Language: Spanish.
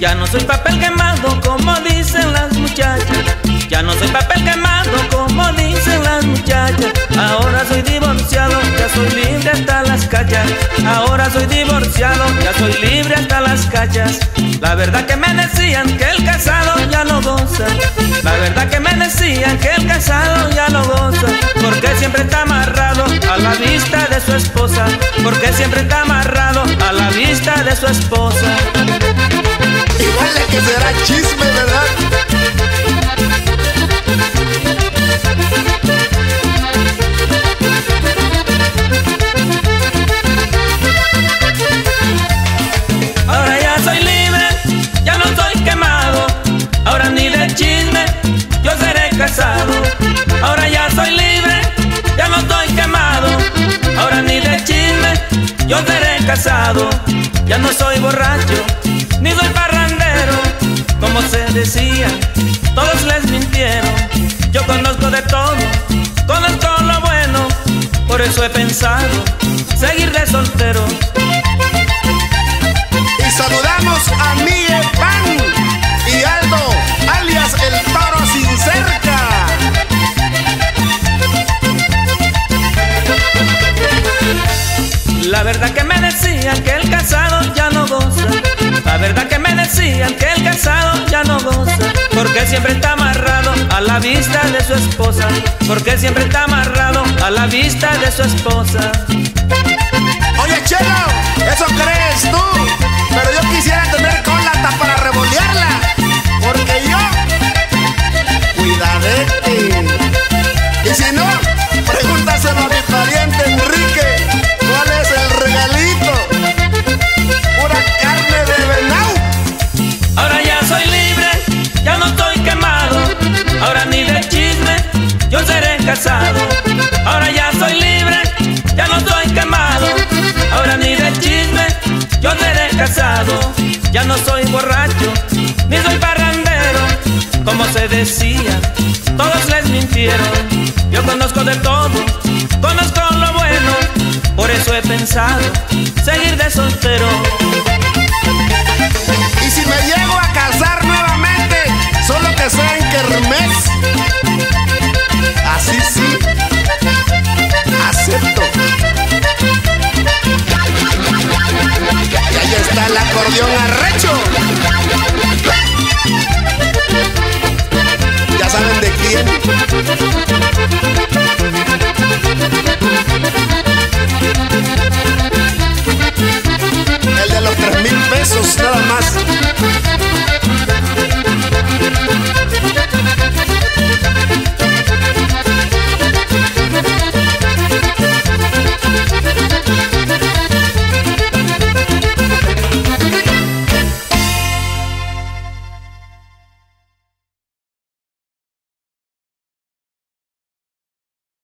Ya no soy papel quemado como dicen las muchachas. Ya no soy papel quemado como dicen las muchachas. Ahora soy divorciado, ya soy libre hasta las cachas. Ahora soy divorciado, ya soy libre hasta las cachas. La verdad que me decían que el casado ya no goza. La verdad que me decían que el casado ya no goza. Porque siempre está amarrado a la vista de su esposa. Porque siempre está amarrado a la vista de su esposa. Chisme, ¿verdad? Ahora ya soy libre, ya no estoy quemado. Ahora ni de chisme, yo seré casado. Ahora ya soy libre, ya no estoy quemado. Ahora ni de chisme, yo seré casado. Ya no soy borracho, ni soy parrandero. Como se decía, todos les mintieron. Yo conozco de todo, conozco lo bueno. Por eso he pensado seguir de soltero. Y saludamos a Miguel Pan y Aldo, alias el toro sin cerca. La verdad que me decían que el casado ya no goza. La verdad que me decían que Porque siempre está amarrado a la vista de su esposa. Porque siempre está amarrado a la vista de su esposa. Oye, Chelo, casado. Ahora ya soy libre, ya no estoy quemado. Ahora ni de chisme, yo seré casado. Ya no soy borracho, ni soy parrandero. Como se decía, todos les mintieron. Yo conozco de todo, conozco lo bueno. Por eso he pensado seguir de soltero. Acordeón arrecho.